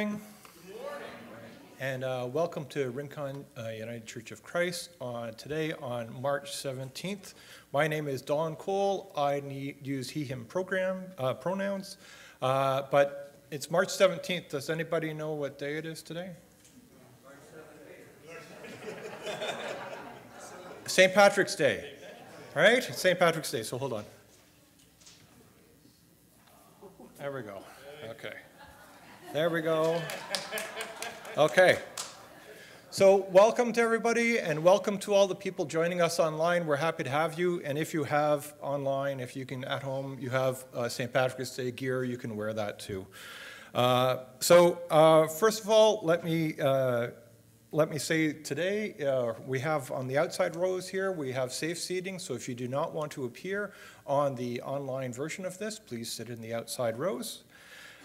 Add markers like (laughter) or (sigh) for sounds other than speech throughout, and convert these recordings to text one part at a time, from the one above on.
Good morning. And uh, welcome to Rincon uh, United Church of Christ on today on March 17th. My name is Don Cole. I need, use he, him program, uh, pronouns. Uh, but it's March 17th. Does anybody know what day it is today? St. Patrick's Day. All right? St. Patrick's Day. So hold on. There we go. There we go. Okay. So welcome to everybody and welcome to all the people joining us online. We're happy to have you. And if you have online, if you can at home, you have uh, St. Patrick's Day gear, you can wear that too. Uh, so uh, first of all, let me uh, let me say today uh, we have on the outside rows here we have safe seating. So if you do not want to appear on the online version of this, please sit in the outside rows.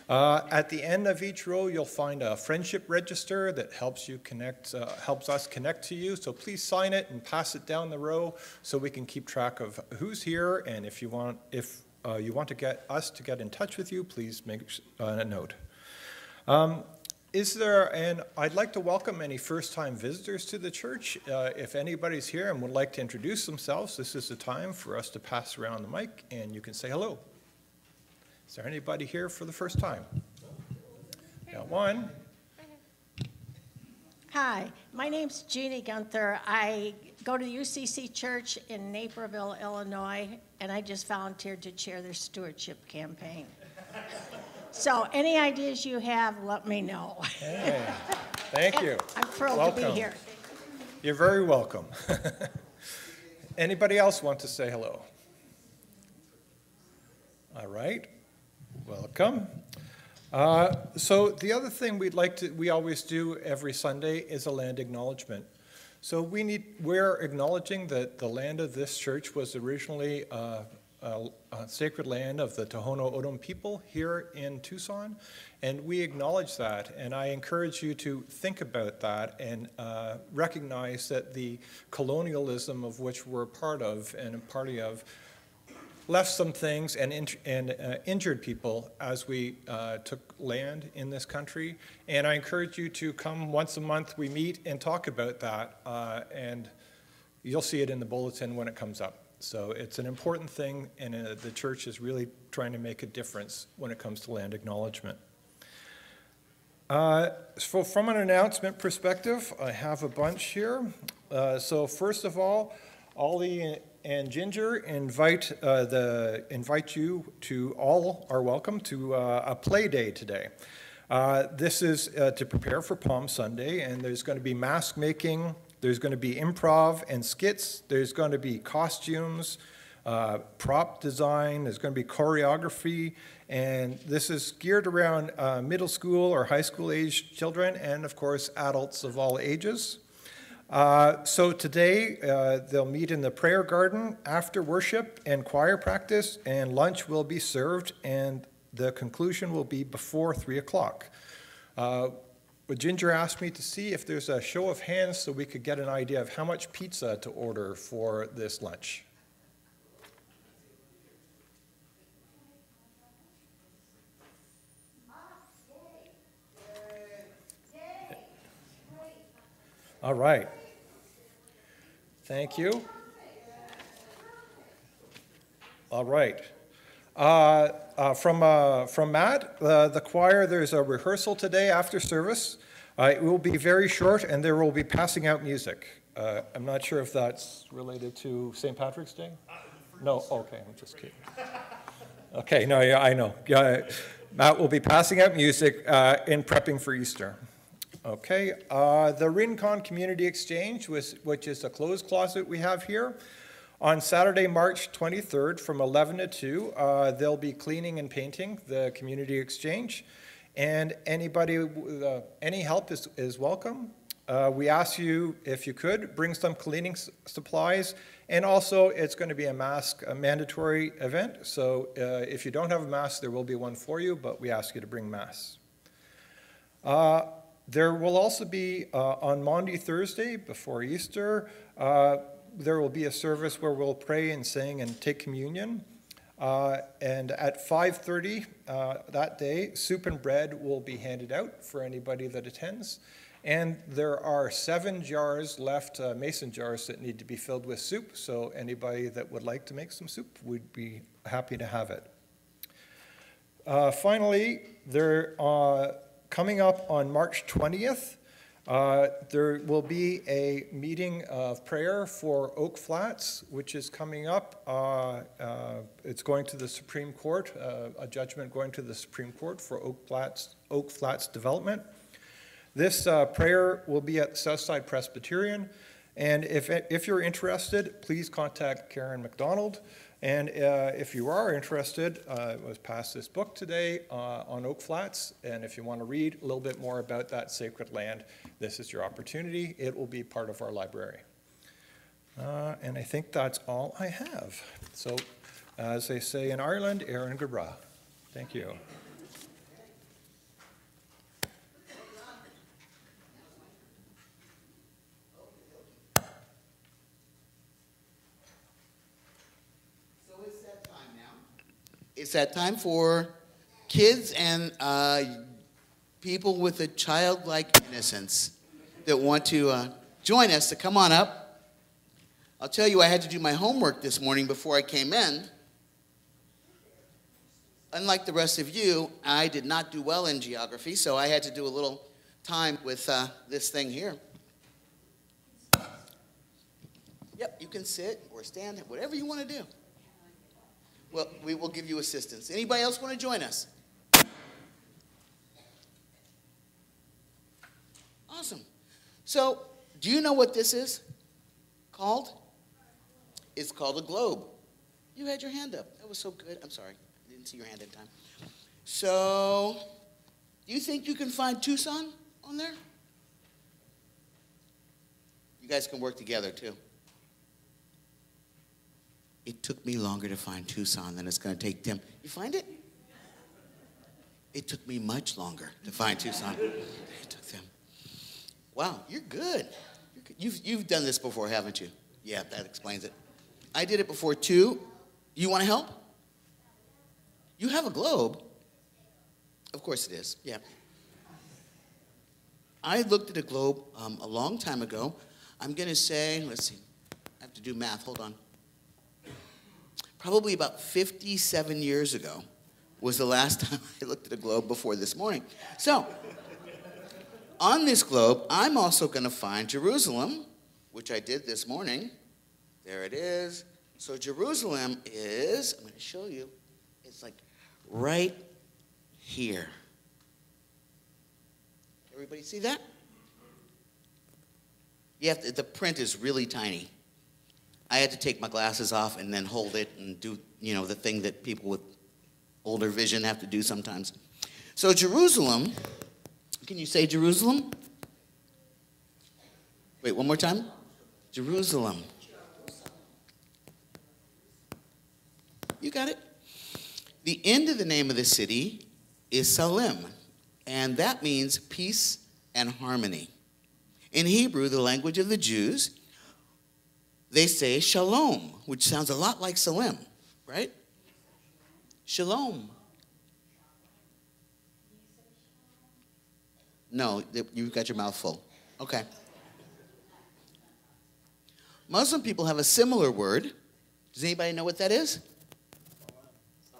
Uh, at the end of each row, you'll find a friendship register that helps you connect, uh, helps us connect to you. So please sign it and pass it down the row so we can keep track of who's here. And if you want, if uh, you want to get us to get in touch with you, please make uh, a note. Um, is there, and I'd like to welcome any first-time visitors to the church. Uh, if anybody's here and would like to introduce themselves, this is the time for us to pass around the mic and you can say hello. Is there anybody here for the first time? Got one. Hi, my name's Jeannie Gunther. I go to the UCC Church in Naperville, Illinois, and I just volunteered to chair their stewardship campaign. So any ideas you have, let me know. Hey, thank you. (laughs) I'm thrilled to be here. You're very welcome. (laughs) Anybody else want to say hello? All right, welcome. Uh, So the other thing we'd like to, we always do every Sunday is a land acknowledgement. So we need, we're acknowledging that the land of this church was originally uh, a a sacred land of the Tohono O'odham people here in Tucson, and we acknowledge that. And I encourage you to think about that and uh, recognize that the colonialism of which we're a part of and a party of left some things and, int- and uh, injured people as we uh, took land in this country. And I encourage you to come once a month. We meet and talk about that, uh, and you'll see it in the bulletin when it comes up. So it's an important thing, and uh, the church is really trying to make a difference when it comes to land acknowledgement. Uh, so from an announcement perspective, I have a bunch here. Uh, so first of all, Ollie and Ginger invite uh, the invite you to all are welcome to uh, a play day today. Uh, this is uh, to prepare for Palm Sunday, and there's going to be mask making, there's going to be improv and skits, there's going to be costumes, uh, prop design, there's going to be choreography, and this is geared around uh, middle school or high school age children, and of course, adults of all ages. Uh, so today, uh, they'll meet in the prayer garden after worship and choir practice, and lunch will be served, and the conclusion will be before 3 o'clock. Uh, Ginger asked me to see if there's a show of hands so we could get an idea of how much pizza to order for this lunch. All right. Thank you. All right. Uh, uh, from, uh, from Matt, uh, the choir, there's a rehearsal today after service. Uh, it will be very short, and there will be passing out music. Uh, I'm not sure if that's related to St. Patrick's Day. No, okay, I'm just kidding. Okay, no, yeah, I know. Yeah, Matt will be passing out music in prepping for Easter. Okay, uh, the Rincon Community Exchange, which, which is a closed closet we have here, on Saturday, March 23rd from 11 to 2, uh, they'll be cleaning and painting the community exchange. And anybody, uh, any help is, is welcome. Uh, we ask you, if you could, bring some cleaning supplies. And also, it's going to be a mask, a mandatory event. So uh, if you don't have a mask, there will be one for you, but we ask you to bring masks. There will also be uh, on Maundy Thursday before Easter, uh, there will be a service where we'll pray and sing and take communion. Uh, And at 5:30 uh, that day, soup and bread will be handed out for anybody that attends. And there are seven jars left, uh, mason jars, that need to be filled with soup. So anybody that would like to make some soup, we'd be happy to have it. Uh, Finally, there, uh, coming up on March 20th, uh, there will be a meeting of prayer for Oak Flats, which is coming up. Uh, uh, It's going to the Supreme Court, uh, a judgment going to the Supreme Court for Oak Flats, Oak Flats development. This uh, prayer will be at Southside Presbyterian, and if, if you're interested, please contact Karen McDonald. And uh, if you are interested, uh, it was passed this book today uh, on Oak Flats, and if you want to read a little bit more about that sacred land, this is your opportunity. It will be part of our library. Uh, And I think that's all I have. So, as they say in Ireland, Erin go bragh. Thank you. So it's that time now. It's that time for kids and uh, people with a childlike innocence that want to uh, join us to come on up. I'll tell you, I had to do my homework this morning before I came in. Unlike the rest of you, I did not do well in geography, so I had to do a little time with uh, this thing here. Yep, you can sit or stand, whatever you want to do. We will give you assistance. Anybody else want to join us? Awesome. So, do you know what this is called? It's called a globe. You had your hand up. That was so good. I'm sorry. I didn't see your hand in time. So, do you think you can find Tucson on there? You guys can work together too. It took me longer to find Tucson than it's going to take Tim. You find it? It took me much longer to find Tucson. It took them. Wow, you're good. You're good. You've, you've done this before, haven't you? Yeah, that explains it. I did it before too. You want to help? You have a globe. Of course it is, yeah. I looked at a globe um, a long time ago. I'm going to say, let's see, I have to do math, hold on probably about 57 years ago was the last (laughs) time I looked at a globe before this morning. So, on this globe, I'm also going to find Jerusalem, which I did this morning. There it is. So, Jerusalem is, I'm going to show you, it's like right here. Everybody see that? To, the print is really tiny. I had to take my glasses off and then hold it and do, you know, the thing that people with older vision have to do sometimes. So, Jerusalem, can you say Jerusalem? Wait, one more time. Jerusalem. You got it? The end of the name of the city is Salem, and that means peace and harmony. In Hebrew, the language of the Jews, they say shalom, which sounds a lot like Salem, right? Shalom. No, you've got your mouth full. Okay. Muslim people have a similar word. Does anybody know what that is?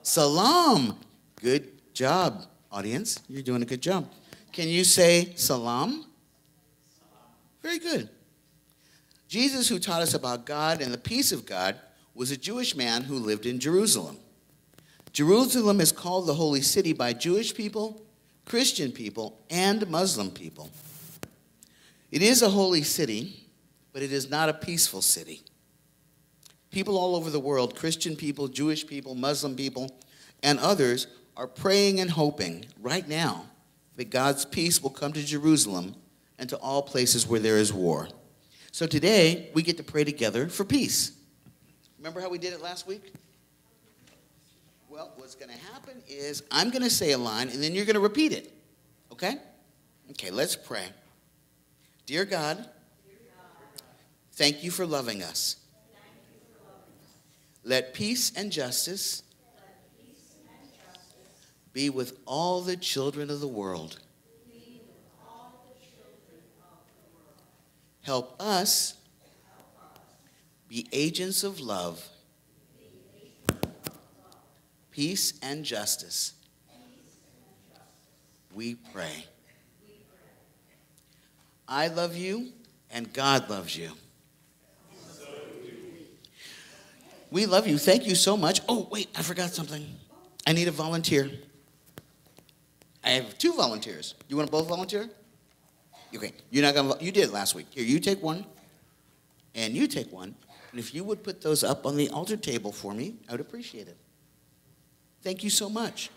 Salam. Good job, audience. You're doing a good job. Can you say salam? Very good. Jesus, who taught us about God and the peace of God, was a Jewish man who lived in Jerusalem. Jerusalem is called the holy city by Jewish people, Christian people, and Muslim people. It is a holy city, but it is not a peaceful city. People all over the world, Christian people, Jewish people, Muslim people, and others, are praying and hoping right now that God's peace will come to Jerusalem and to all places where there is war. So today, we get to pray together for peace. Remember how we did it last week? Well, what's going to happen is I'm going to say a line and then you're going to repeat it. Okay? Okay, let's pray. Dear God, thank you for loving us. Let peace and justice be with all the children of the world. Help us be agents of love, peace, and justice. We pray. I love you, and God loves you. We love you. Thank you so much. Oh, wait, I forgot something. I need a volunteer. I have two volunteers. You want to both volunteer? Okay, you're not gonna. You did last week. Here, you take one, and you take one. And if you would put those up on the altar table for me, I would appreciate it. Thank you so much.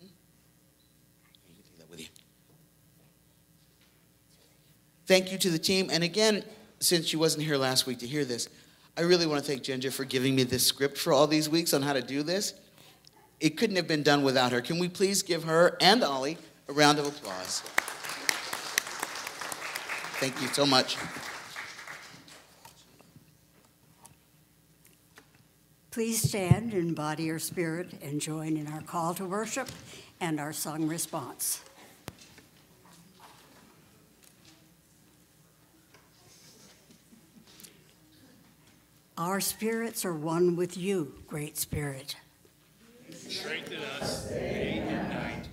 Hmm? You. Thank you to the team. And again, since she wasn't here last week to hear this, I really want to thank Ginger for giving me this script for all these weeks on how to do this. It couldn't have been done without her. Can we please give her and Ollie a round of applause? Thank you so much. Please stand in body or spirit and join in our call to worship and our song response. Our spirits are one with you, Great Spirit. Strengthen us day and night.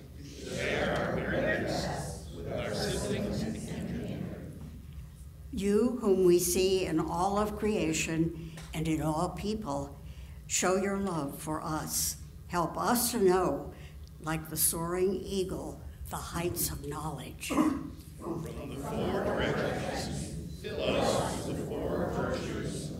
Share our merriment with our siblings and kindred. You, whom we see in all of creation and in all people, show your love for us. Help us to know, like the soaring eagle, the heights of knowledge. Fill us with the four virtues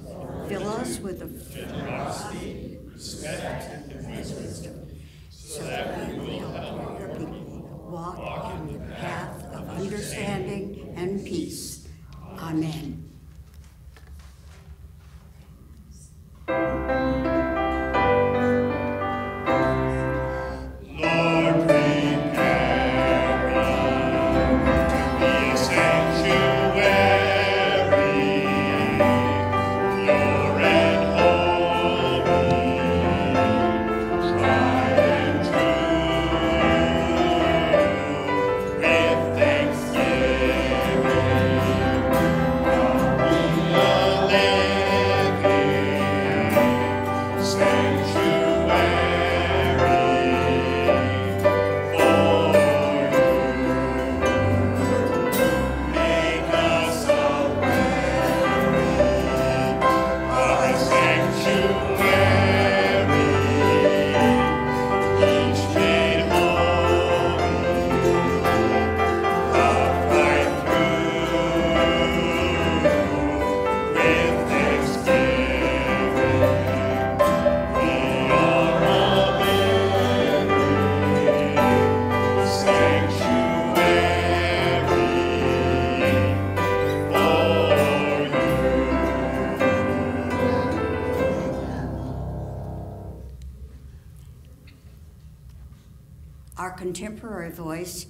Fill us with the generosity, respect, and wisdom, so that we will help your people walk in the path of understanding and peace. Amen. Contemporary voice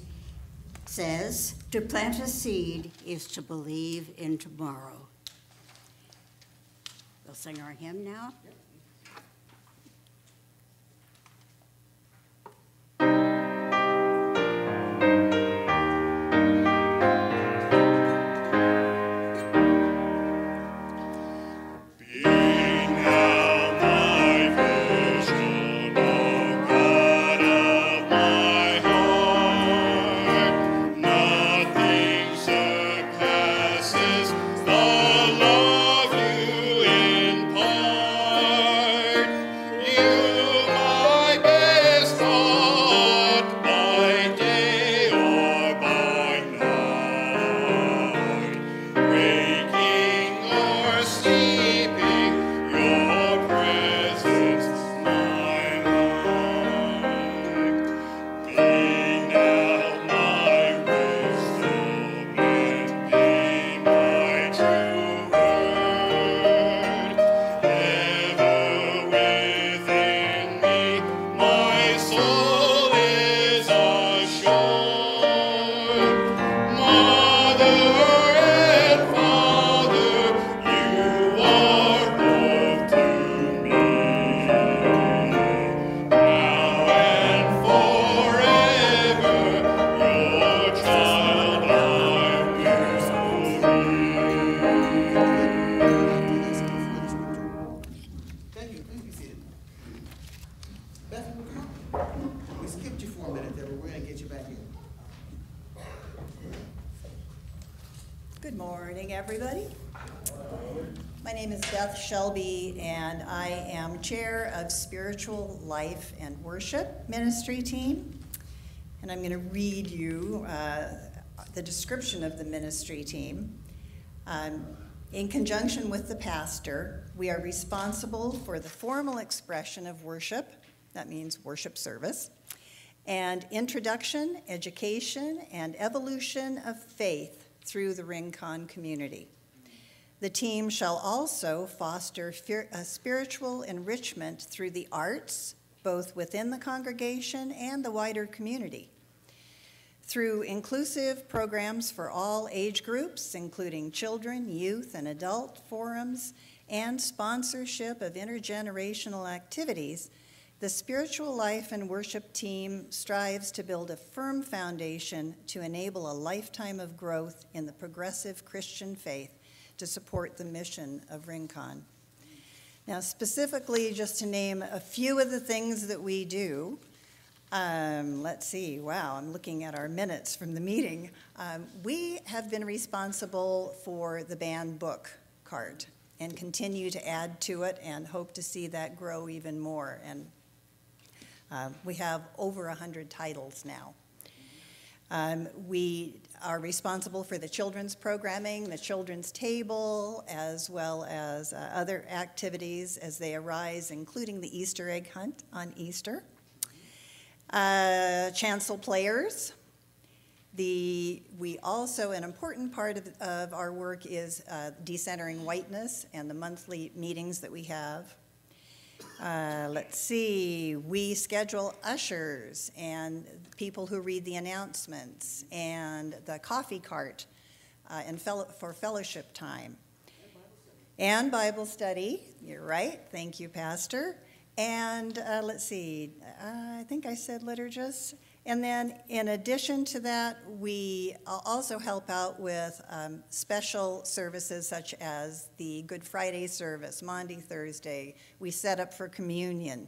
says, To plant a seed is to believe in tomorrow. We'll sing our hymn now. Am Chair of Spiritual Life and Worship Ministry Team. And I'm going to read you uh, the description of the ministry team. Um, in conjunction with the pastor, we are responsible for the formal expression of worship, that means worship service, and introduction, education, and evolution of faith through the Rincon community. The team shall also foster uh, spiritual enrichment through the arts, both within the congregation and the wider community. Through inclusive programs for all age groups, including children, youth, and adult forums, and sponsorship of intergenerational activities, the Spiritual Life and Worship team strives to build a firm foundation to enable a lifetime of growth in the progressive Christian faith to support the mission of Rincon. Now, specifically, just to name a few of the things that we do, um, let's see, wow, I'm looking at our minutes from the meeting. Um, we have been responsible for the banned book card and continue to add to it and hope to see that grow even more. And um, we have over 100 titles now. Um, we are responsible for the children's programming, the children's table, as well as uh, other activities as they arise, including the Easter egg hunt on Easter. Uh, chancel players. The, we also, an important part of, of our work is uh, decentering whiteness and the monthly meetings that we have. Uh, let's see, we schedule ushers and people who read the announcements and the coffee cart uh, and for fellowship time. And Bible study, you're right, thank you, Pastor. And uh, let's see, I think I said liturgists. And then, in addition to that, we also help out with um, special services such as the Good Friday service, Maundy Thursday. We set up for communion.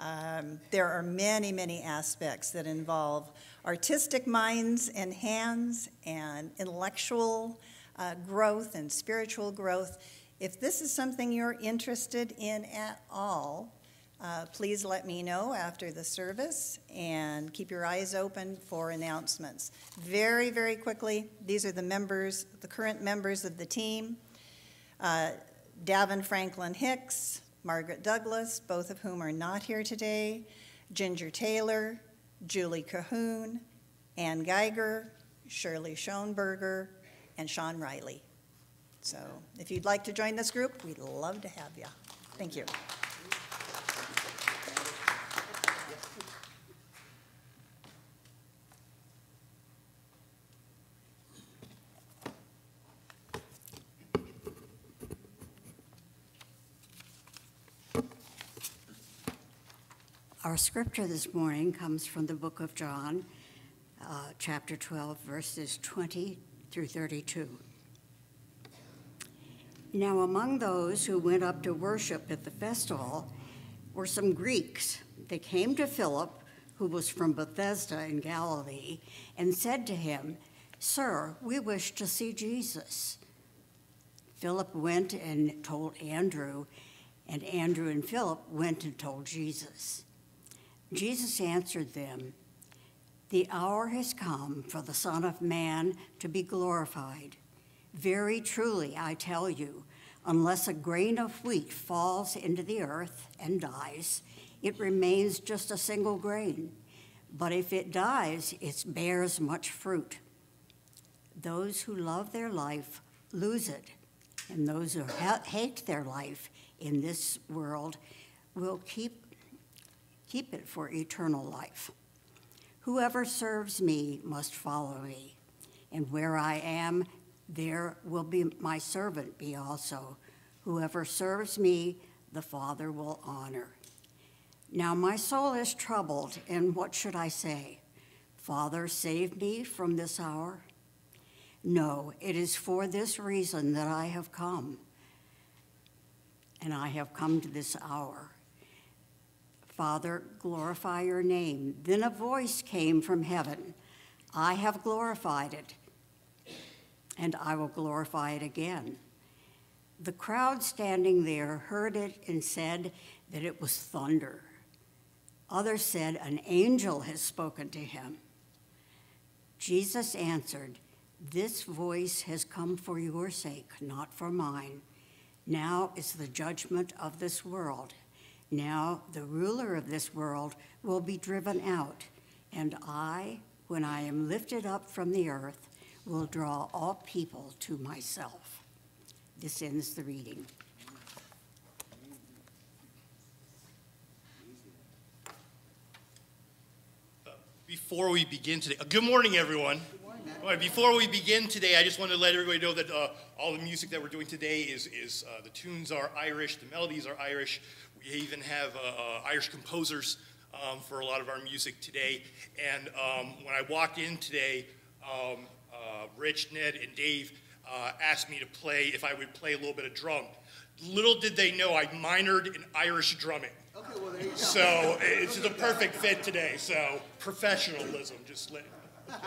Um, there are many, many aspects that involve artistic minds and hands and intellectual uh, growth and spiritual growth. If this is something you're interested in at all, uh, please let me know after the service and keep your eyes open for announcements. Very, very quickly, these are the members, the current members of the team. Uh, Davin Franklin Hicks, Margaret Douglas, both of whom are not here today, Ginger Taylor, Julie Cahoon, Ann Geiger, Shirley Schoenberger, and Sean Riley. So if you'd like to join this group, we'd love to have you. Thank you. Our scripture this morning comes from the book of John, uh, chapter 12, verses 20 through 32. Now, among those who went up to worship at the festival were some Greeks. They came to Philip, who was from Bethsaida in Galilee, and said to him, Sir, we wish to see Jesus. Philip went and told Andrew, and Andrew and Philip went and told Jesus. Jesus answered them, The hour has come for the Son of Man to be glorified. Very truly, I tell you, unless a grain of wheat falls into the earth and dies, it remains just a single grain. But if it dies, it bears much fruit. Those who love their life lose it, and those who hate their life in this world will keep keep it for eternal life. Whoever serves me must follow me, and where I am, there will be my servant be also. Whoever serves me, the Father will honor. Now my soul is troubled, and what should I say? Father, save me from this hour? No, it is for this reason that I have come, and I have come to this hour. Father, glorify your name. Then a voice came from heaven I have glorified it, and I will glorify it again. The crowd standing there heard it and said that it was thunder. Others said, An angel has spoken to him. Jesus answered, This voice has come for your sake, not for mine. Now is the judgment of this world. Now the ruler of this world will be driven out, and I, when I am lifted up from the earth, will draw all people to myself. This ends the reading. Before we begin today, uh, good morning, everyone. All right, before we begin today, I just want to let everybody know that uh, all the music that we're doing today is, is uh, the tunes are Irish, the melodies are Irish. We even have uh, uh, Irish composers um, for a lot of our music today. And um, when I walked in today, um, uh, Rich, Ned, and Dave asked me to play if I would play a little bit of drum. Little did they know I minored in Irish drumming. Okay, well, there you go. So it's the perfect fit today. So professionalism, just let. (laughs)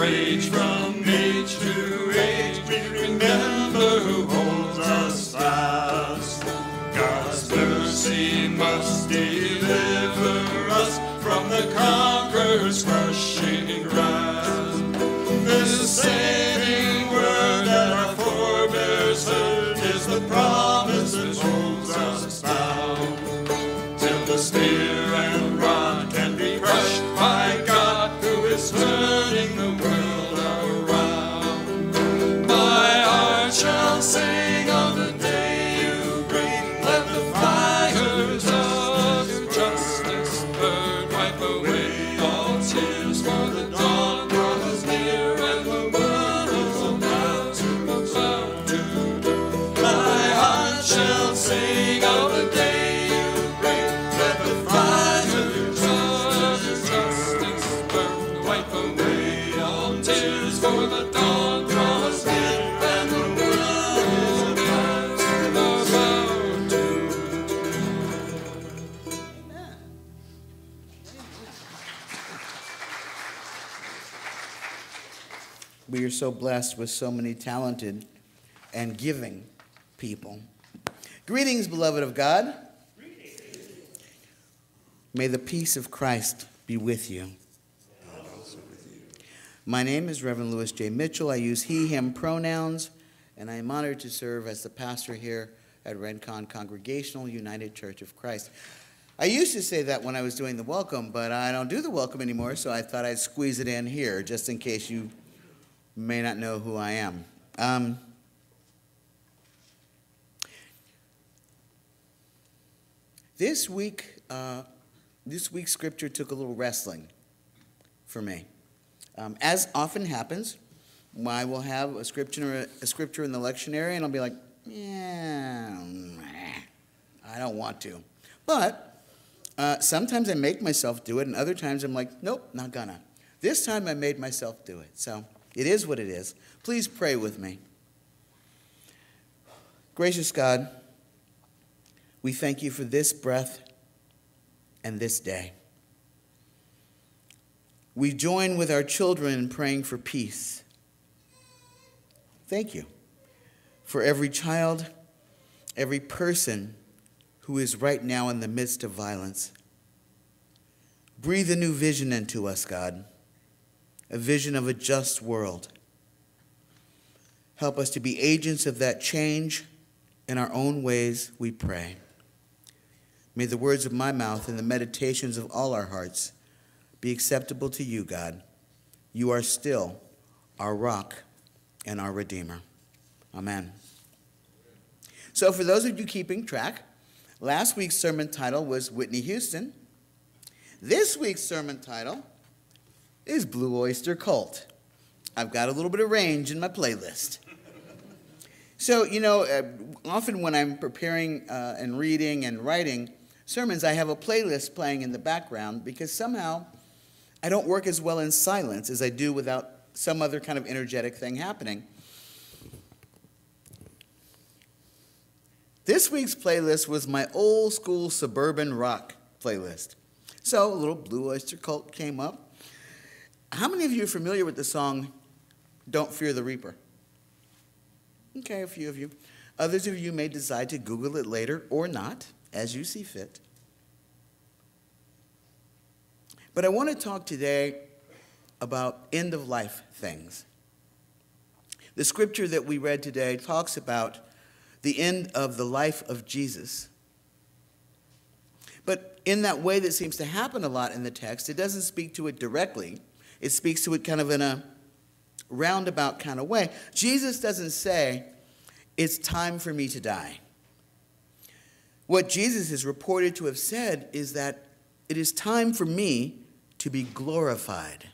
rage from age to age. We remember are so blessed with so many talented and giving people. Greetings, beloved of God. May the peace of Christ be with you. My name is Reverend Louis J. Mitchell. I use he, him pronouns, and I am honored to serve as the pastor here at Rincon Congregational United Church of Christ. I used to say that when I was doing the welcome, but I don't do the welcome anymore, so I thought I'd squeeze it in here just in case you may not know who I am. Um, this week, uh, this week's scripture took a little wrestling for me. Um, as often happens, I will have a scripture, a scripture in the lectionary, and I'll be like, yeah, I don't want to. But uh, sometimes I make myself do it, and other times I'm like, nope, not gonna. This time I made myself do it. So it is what it is. Please pray with me. Gracious God, we thank you for this breath and this day. We join with our children in praying for peace. Thank you for every child, every person who is right now in the midst of violence. Breathe a new vision into us, God, a vision of a just world. Help us to be agents of that change in our own ways, we pray. May the words of my mouth and the meditations of all our hearts be acceptable to you, God. You are still our rock and our Redeemer. Amen. So, for those of you keeping track, last week's sermon title was Whitney Houston. This week's sermon title is Blue Oyster Cult. I've got a little bit of range in my playlist. So, you know, uh, often when I'm preparing uh, and reading and writing sermons, I have a playlist playing in the background because somehow I don't work as well in silence as I do without some other kind of energetic thing happening. This week's playlist was my old school suburban rock playlist. So a little Blue Oyster Cult came up. How many of you are familiar with the song Don't Fear the Reaper? Okay, a few of you. Others of you may decide to Google it later or not, as you see fit. But I want to talk today about end of life things. The scripture that we read today talks about the end of the life of Jesus. But in that way that seems to happen a lot in the text, it doesn't speak to it directly. It speaks to it kind of in a roundabout kind of way. Jesus doesn't say, It's time for me to die. What Jesus is reported to have said is that it is time for me to be glorified.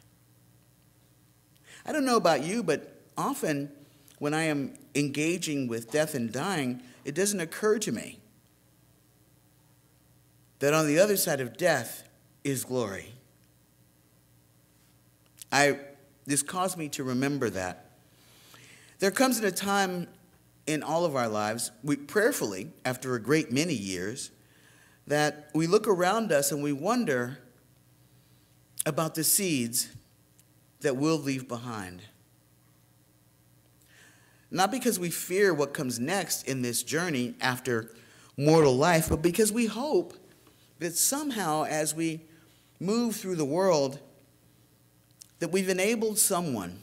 I don't know about you, but often when I am engaging with death and dying, it doesn't occur to me that on the other side of death is glory. I, this caused me to remember that. There comes a time in all of our lives, we prayerfully, after a great many years, that we look around us and we wonder about the seeds that we'll leave behind. Not because we fear what comes next in this journey after mortal life, but because we hope that somehow as we move through the world, that we've enabled someone,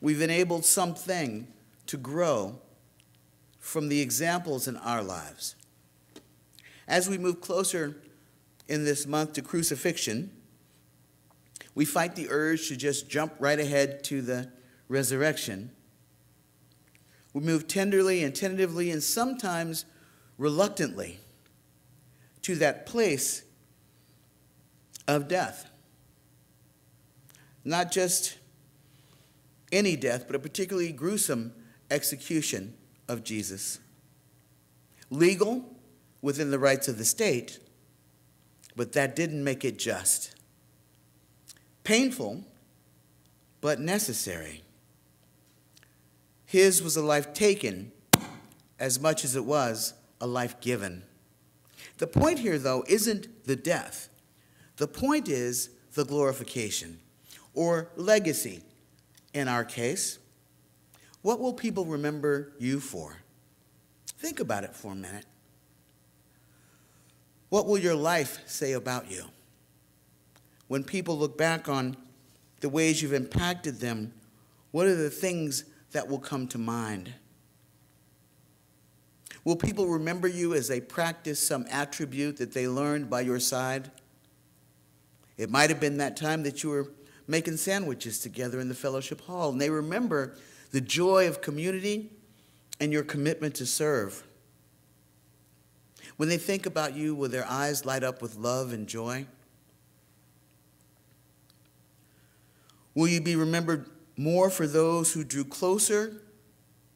we've enabled something to grow from the examples in our lives. As we move closer in this month to crucifixion, we fight the urge to just jump right ahead to the resurrection. We move tenderly and tentatively and sometimes reluctantly to that place of death. Not just any death, but a particularly gruesome execution of Jesus. Legal within the rights of the state, but that didn't make it just. Painful, but necessary. His was a life taken as much as it was a life given. The point here, though, isn't the death. The point is the glorification or legacy in our case, what will people remember you for? Think about it for a minute. What will your life say about you? When people look back on the ways you've impacted them, what are the things that will come to mind? Will people remember you as they practice some attribute that they learned by your side? It might have been that time that you were making sandwiches together in the fellowship hall, and they remember the joy of community and your commitment to serve. When they think about you, will their eyes light up with love and joy? Will you be remembered more for those who drew closer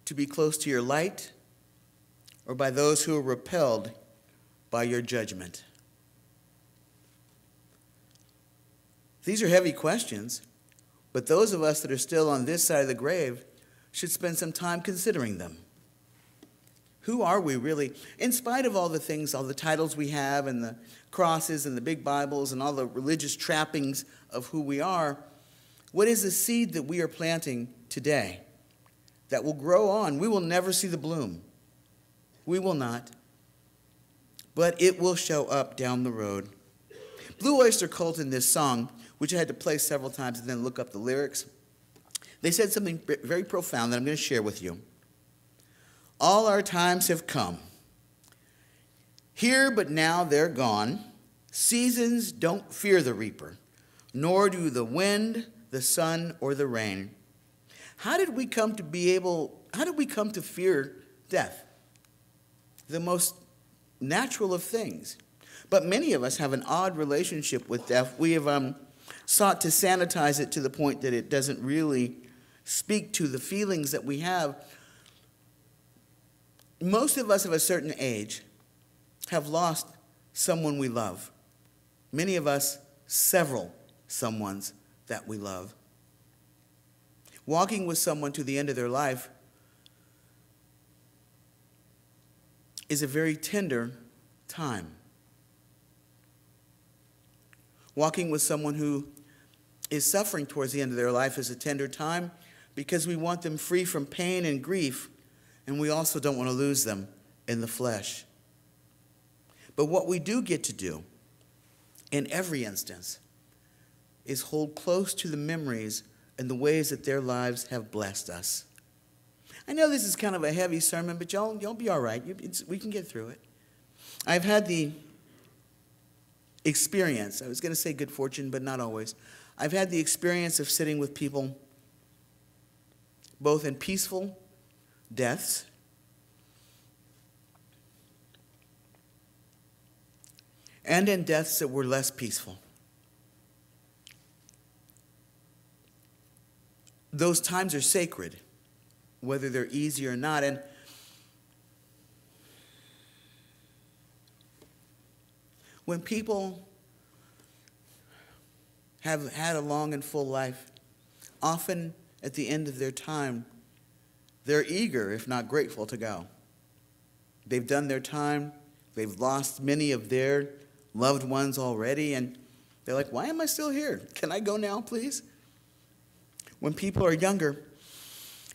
to be close to your light, or by those who are repelled by your judgment? These are heavy questions, but those of us that are still on this side of the grave should spend some time considering them. Who are we really? In spite of all the things, all the titles we have, and the crosses, and the big Bibles, and all the religious trappings of who we are, what is the seed that we are planting today that will grow on? We will never see the bloom. We will not. But it will show up down the road. Blue Oyster Cult in this song which I had to play several times and then look up the lyrics. They said something very profound that I'm going to share with you. All our times have come. Here, but now they're gone. Seasons don't fear the reaper, nor do the wind, the sun, or the rain. How did we come to be able, how did we come to fear death? The most natural of things. But many of us have an odd relationship with death. We have um, sought to sanitize it to the point that it doesn't really speak to the feelings that we have. Most of us of a certain age have lost someone we love. Many of us, several someones that we love. Walking with someone to the end of their life is a very tender time. Walking with someone who is suffering towards the end of their life is a tender time because we want them free from pain and grief, and we also don't want to lose them in the flesh. But what we do get to do in every instance is hold close to the memories and the ways that their lives have blessed us. I know this is kind of a heavy sermon, but y'all, y'all be all right. we can get through it. I've had the experience, I was going to say good fortune, but not always, I've had the experience of sitting with people both in peaceful deaths and in deaths that were less peaceful. Those times are sacred, whether they're easy or not. And when people have had a long and full life, often at the end of their time, they're eager, if not grateful, to go. They've done their time, they've lost many of their loved ones already, and they're like, Why am I still here? Can I go now, please? When people are younger,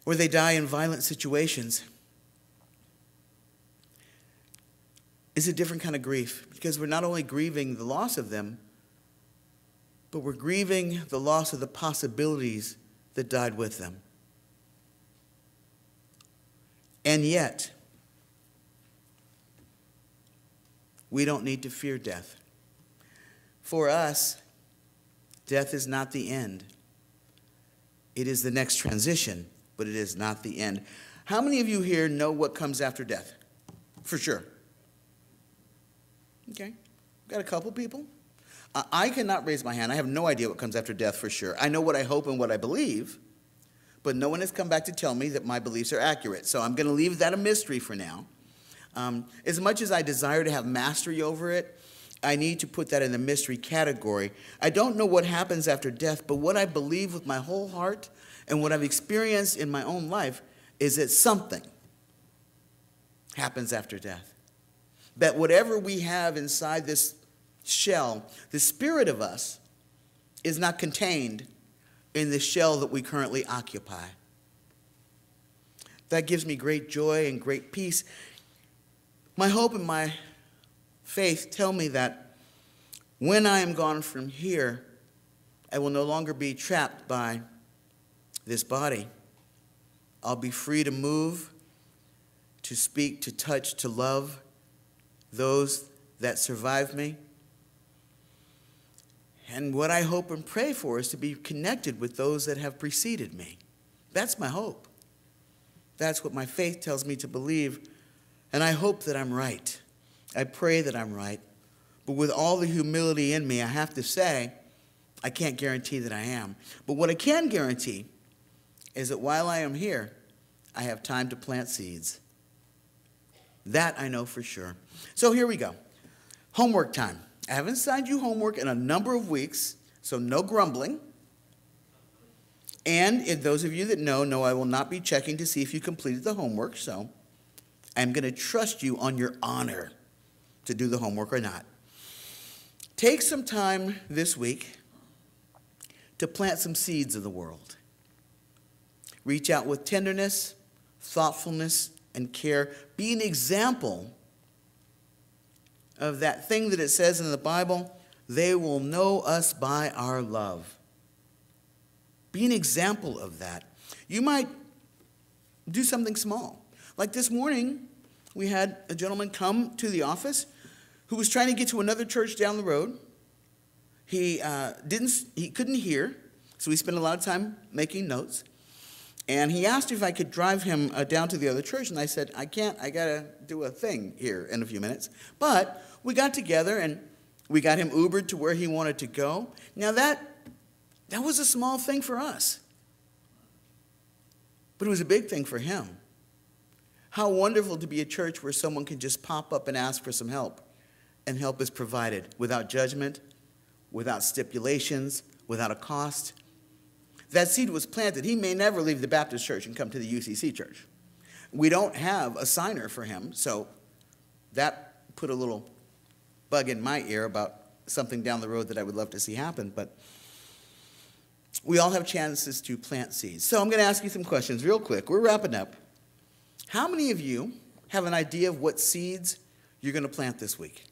or they die in violent situations, is a different kind of grief because we're not only grieving the loss of them, but we're grieving the loss of the possibilities that died with them. And yet, we don't need to fear death. For us, death is not the end. It is the next transition, but it is not the end. How many of you here know what comes after death? For sure. Okay. Got a couple people? I cannot raise my hand. I have no idea what comes after death for sure. I know what I hope and what I believe, but no one has come back to tell me that my beliefs are accurate. So I'm going to leave that a mystery for now. Um, as much as I desire to have mastery over it, I need to put that in the mystery category. I don't know what happens after death, but what I believe with my whole heart and what I've experienced in my own life is that something happens after death. That whatever we have inside this shell, the spirit of us is not contained in the shell that we currently occupy. That gives me great joy and great peace. My hope and my faith tell me that when I am gone from here, I will no longer be trapped by this body. I'll be free to move, to speak, to touch, to love those that survive me. And what I hope and pray for is to be connected with those that have preceded me. That's my hope. That's what my faith tells me to believe. And I hope that I'm right. I pray that I'm right. But with all the humility in me, I have to say, I can't guarantee that I am. But what I can guarantee is that while I am here, I have time to plant seeds. That I know for sure. So here we go. Homework time. I haven't assigned you homework in a number of weeks, so no grumbling. And if those of you that know, know I will not be checking to see if you completed the homework, so I'm going to trust you on your honor to do the homework or not. Take some time this week to plant some seeds of the world. Reach out with tenderness, thoughtfulness, and care. Be an example of that thing that it says in the Bible they will know us by our love. Be an example of that. You might do something small. Like this morning, we had a gentleman come to the office who was trying to get to another church down the road. He uh, didn't, he couldn't hear, so we spent a lot of time making notes. And he asked if I could drive him uh, down to the other church, and I said, I can't, I gotta do a thing here in a few minutes. But we got together and we got him Ubered to where he wanted to go. Now that, that was a small thing for us, but it was a big thing for him. How wonderful to be a church where someone can just pop up and ask for some help, and help is provided without judgment, without stipulations, without a cost. That seed was planted. He may never leave the Baptist church and come to the UCC church. We don't have a signer for him, so that put a little bug in my ear about something down the road that I would love to see happen. But we all have chances to plant seeds. So I'm going to ask you some questions real quick. We're wrapping up. How many of you have an idea of what seeds you're going to plant this week?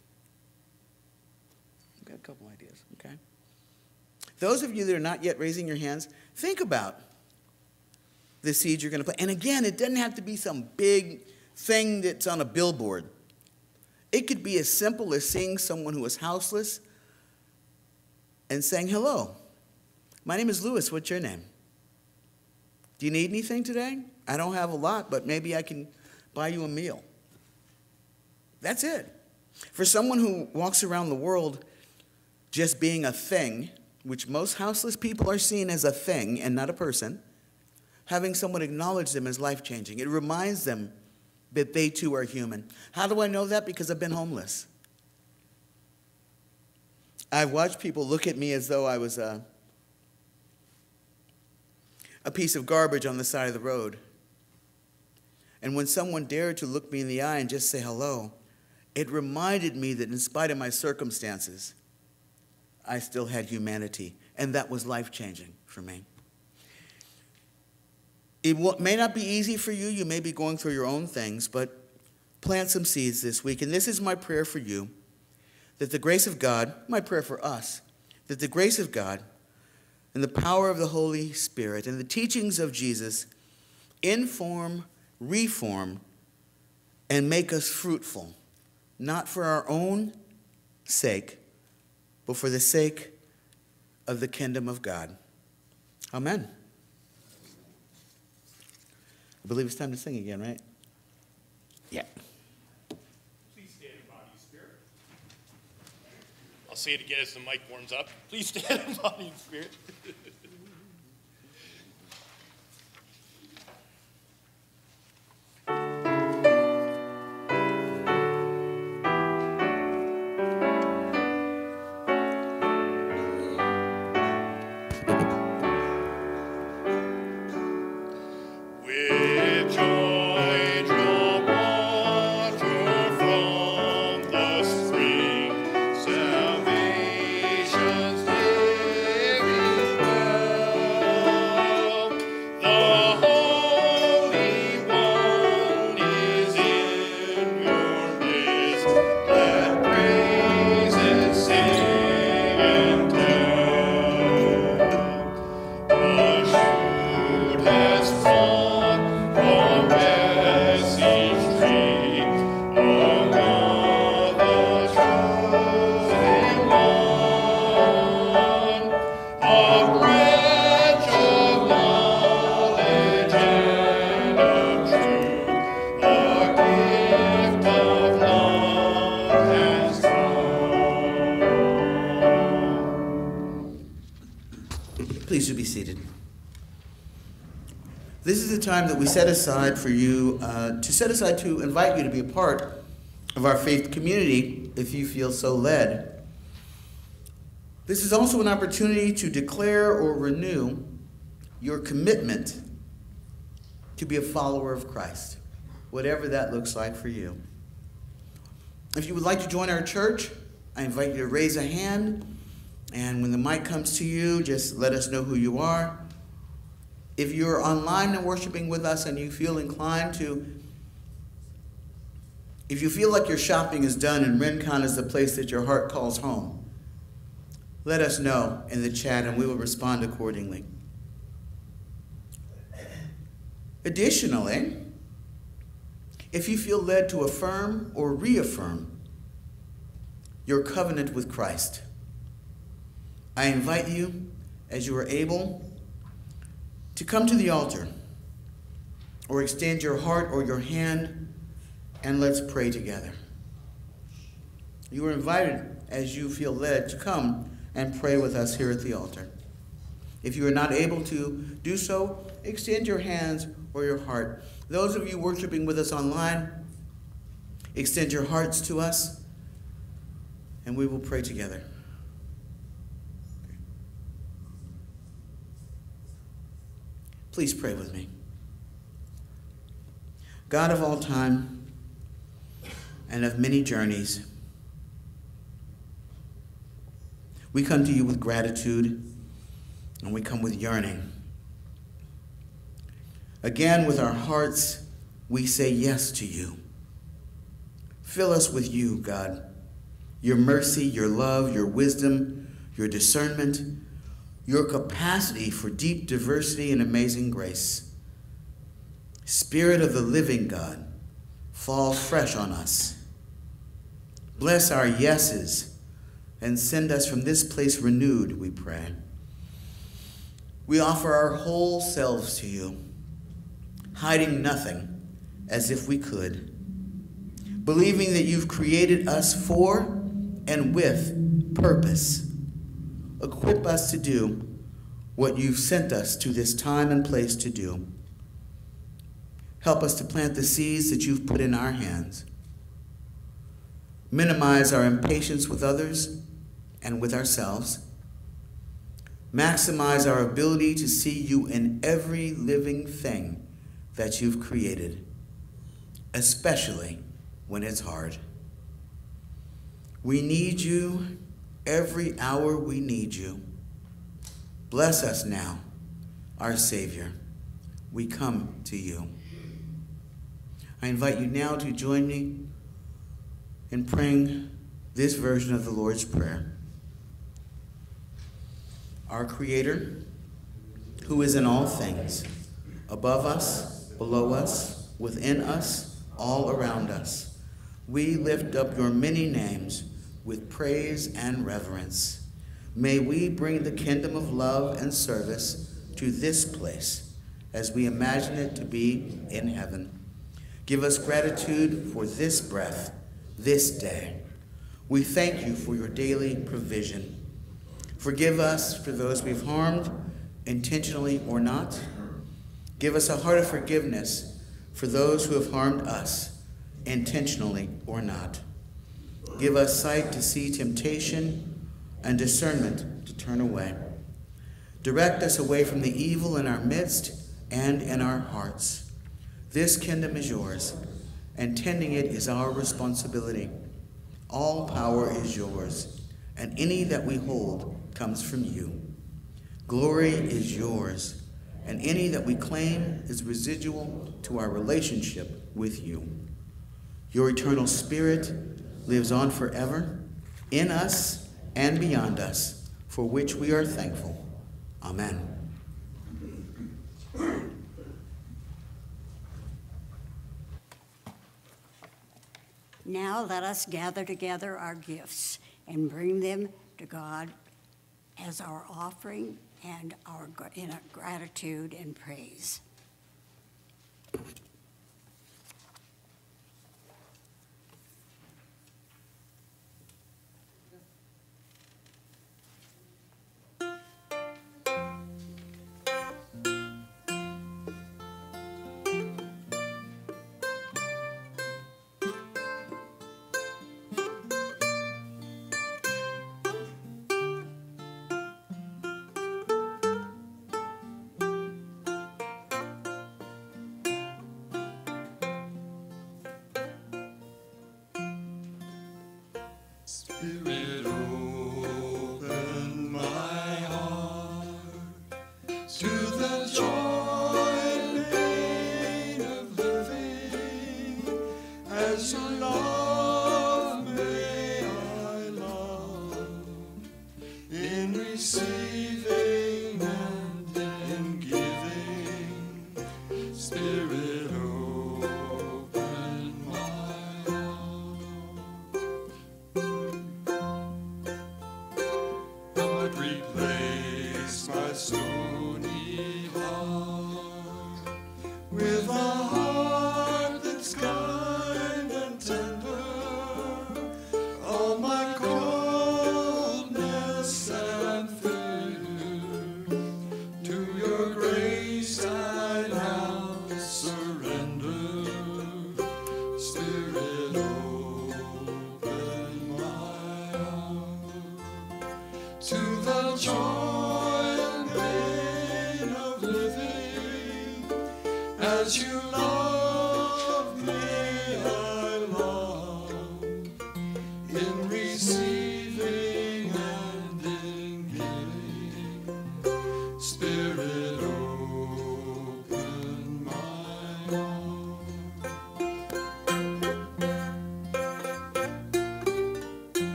I've got a couple ideas, okay? Those of you that are not yet raising your hands, think about the seeds you're going to plant. And again, it doesn't have to be some big thing that's on a billboard. It could be as simple as seeing someone who is houseless and saying, Hello, my name is Louis. What's your name? Do you need anything today? I don't have a lot, but maybe I can buy you a meal. That's it. For someone who walks around the world just being a thing, which most houseless people are seen as a thing and not a person, having someone acknowledge them as life changing. It reminds them that they too are human. How do I know that? Because I've been homeless. I've watched people look at me as though I was a, a piece of garbage on the side of the road. And when someone dared to look me in the eye and just say hello, it reminded me that in spite of my circumstances, I still had humanity. And that was life changing for me. It may not be easy for you. You may be going through your own things, but plant some seeds this week. And this is my prayer for you that the grace of God, my prayer for us, that the grace of God and the power of the Holy Spirit and the teachings of Jesus inform, reform, and make us fruitful, not for our own sake, but for the sake of the kingdom of God. Amen. I believe it's time to sing again, right? Yeah. Please stand in body and spirit. I'll say it again as the mic warms up. Please stand in body and spirit. (laughs) Please do be seated. This is the time that we set aside for you uh, to set aside to invite you to be a part of our faith community if you feel so led. This is also an opportunity to declare or renew your commitment to be a follower of Christ, whatever that looks like for you. If you would like to join our church, I invite you to raise a hand and when the mic comes to you, just let us know who you are. If you're online and worshiping with us and you feel inclined to, if you feel like your shopping is done and Rincon is the place that your heart calls home, let us know in the chat and we will respond accordingly. Additionally, if you feel led to affirm or reaffirm your covenant with Christ, I invite you, as you are able, to come to the altar or extend your heart or your hand and let's pray together. You are invited, as you feel led, to come and pray with us here at the altar. If you are not able to do so, extend your hands or your heart. Those of you worshiping with us online, extend your hearts to us, and we will pray together. Please pray with me. God of all time and of many journeys, we come to you with gratitude and we come with yearning. Again, with our hearts, we say yes to you. Fill us with you, God. Your mercy, your love, your wisdom, your discernment, your capacity for deep diversity and amazing grace. Spirit of the living God, fall fresh on us. Bless our yeses and send us from this place renewed, we pray. We offer our whole selves to you, hiding nothing as if we could, believing that you've created us for and with purpose. Equip us to do what you've sent us to this time and place to do. Help us to plant the seeds that you've put in our hands. Minimize our impatience with others and with ourselves. Maximize our ability to see you in every living thing that you've created, especially when it's hard. We need you every hour we need you. Bless us now, our Savior. We come to you. I invite you now to join me in praying this version of the Lord's Prayer. Our Creator, who is in all things, above us, below us, within us, all around us, we lift up your many names with praise and reverence. May we bring the kingdom of love and service to this place as we imagine it to be in heaven. Give us gratitude for this breath, this day. We thank you for your daily provision. Forgive us for those we've harmed, intentionally or not. Give us a heart of forgiveness for those who have harmed us, intentionally or not. Give us sight to see temptation and discernment to turn away. Direct us away from the evil in our midst and in our hearts. This kingdom is yours, and tending it is our responsibility. All power is yours, and any that we hold comes from you. Glory is yours, and any that we claim is residual to our relationship with you. Your eternal spirit lives on forever in us and beyond us, for which we are thankful. Amen. Now let us gather together our gifts and bring them to God as our offering and our in gratitude and praise. Spirit, oh.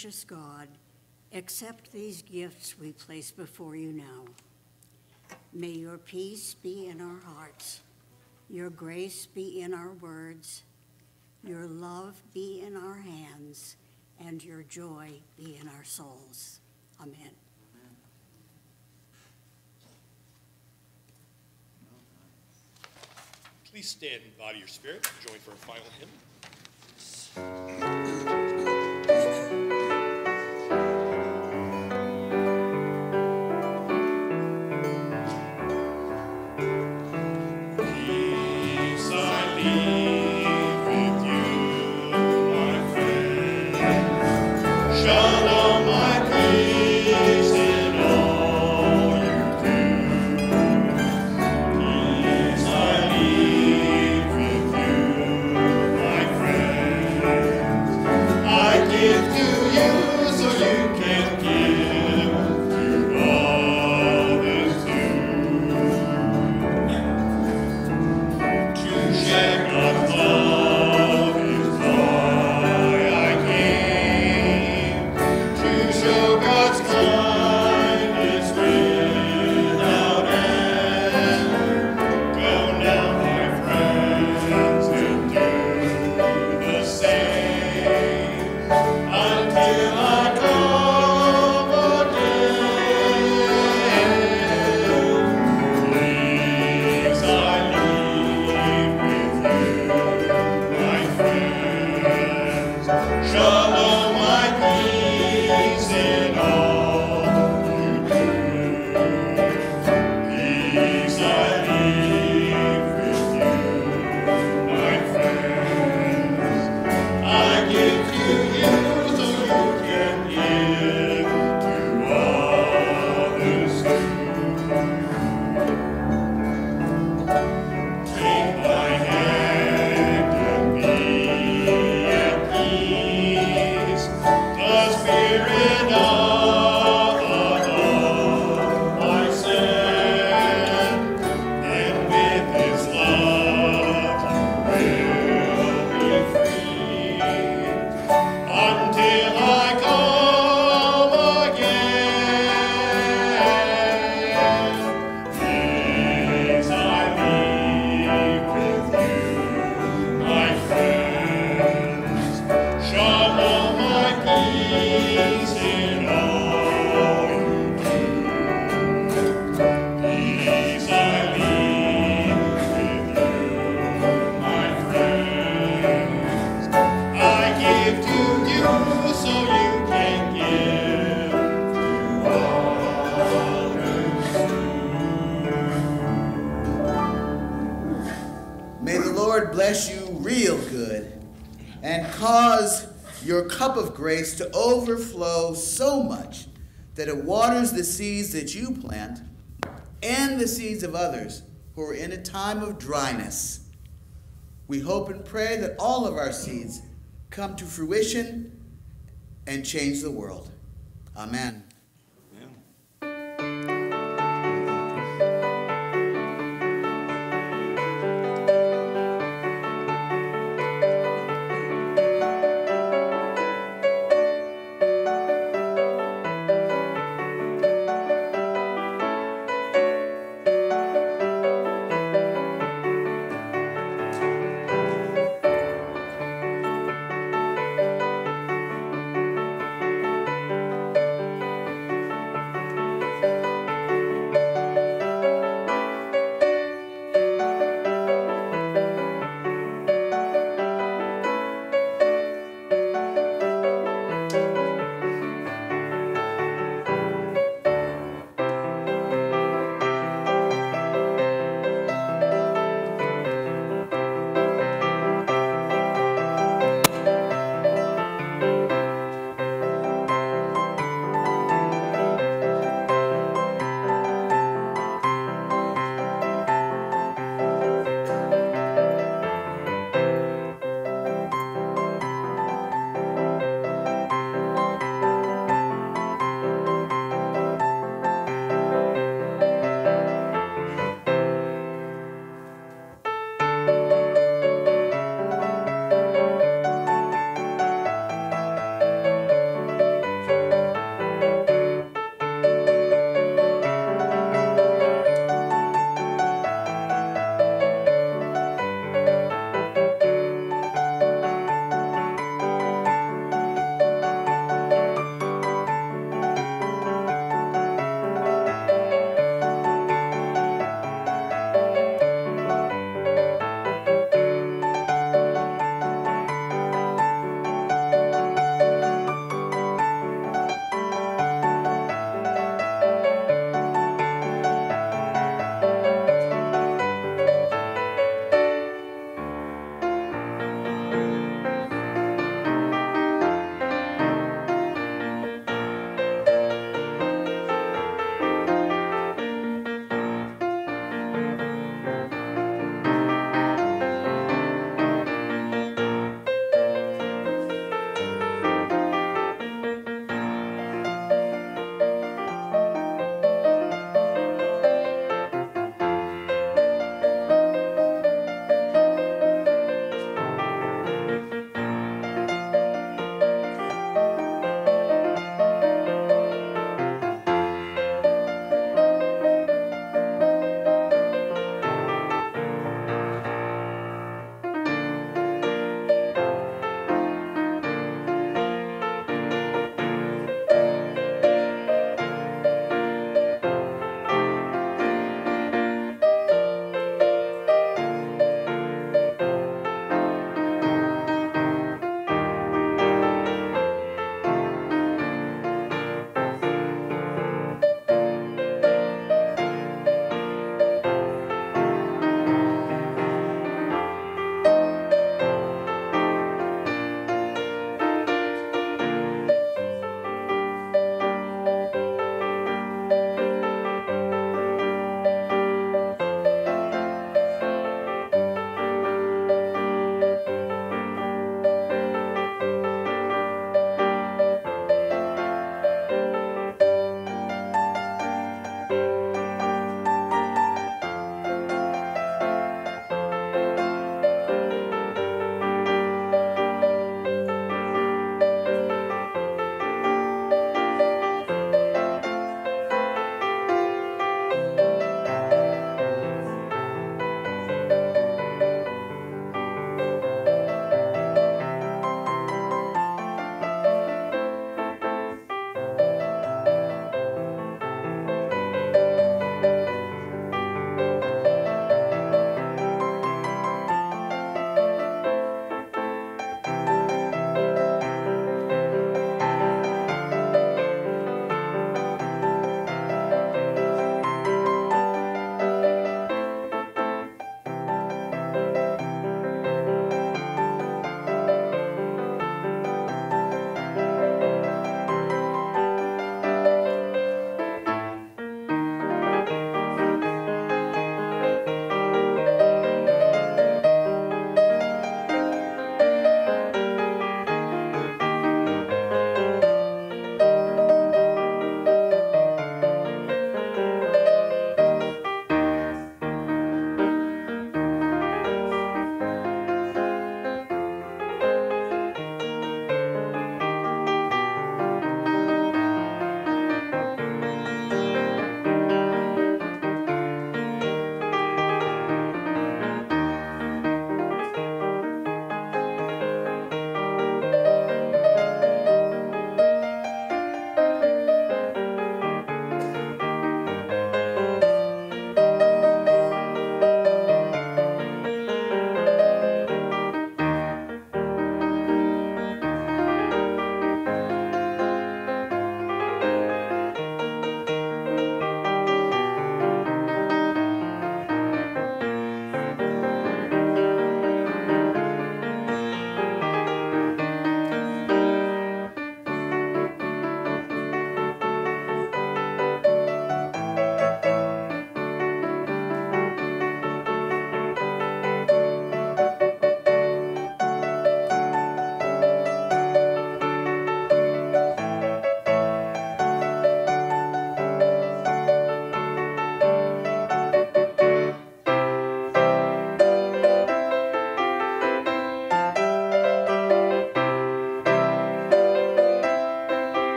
gracious God, accept these gifts we place before you now. May your peace be in our hearts, your grace be in our words, your love be in our hands, and your joy be in our souls. Amen. Please stand in body or spirit, join for a final hymn. That it waters the seeds that you plant and the seeds of others who are in a time of dryness. We hope and pray that all of our seeds come to fruition and change the world. Amen.